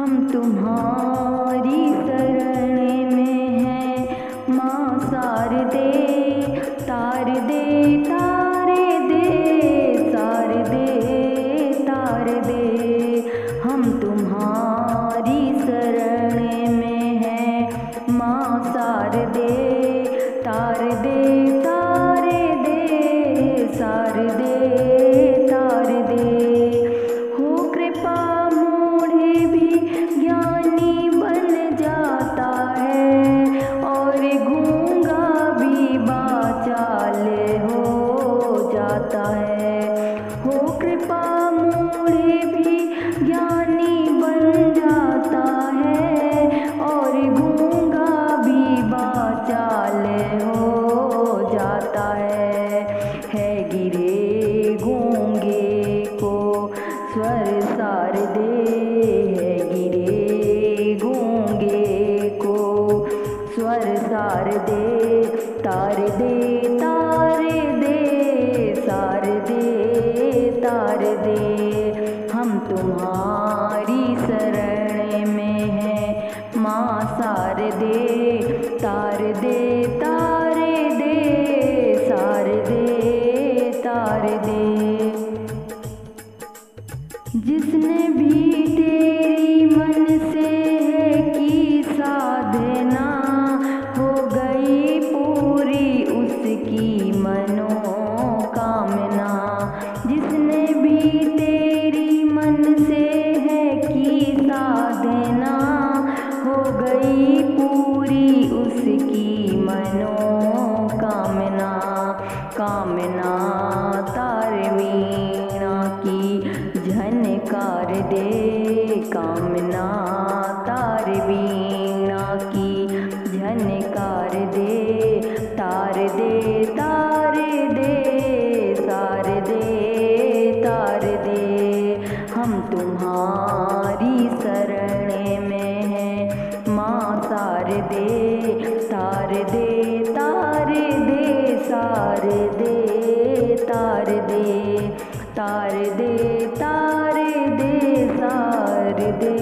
हम तुम्हारी शरण में हैं। माँ सार दे, तार दे, तारे दे, सार दे, तार दे। हम तुम्हारी शरण में हैं। माँ सार दे हो जाता है। हो कृपा मोढ़े भी ज्ञानी बन जाता है और गूँगा भी बाचाल हो जाता है। है गिरे गूँगे को स्वर सार दे। है गिरे गूँगे को स्वर सार दे। तार दे तार दे सार दे, तार दे। हम तुम्हारी शरण में हैं। माँ सार दे, तार दे तार दे, सार दे, तार दे। जिसने भी तेरी मन से है की साधना हो गई पूरी उसकी जिसने भी तेरी मन से है कि साधना हो गई पूरी उसकी मनोकामना। कामना तार वीणा की, झनकार दे कामना। हम तुम्हारी शरण में हैं। माँ सार दे तार दे तार दे, सार दे, तार दे तार दे तार दे, सार दे।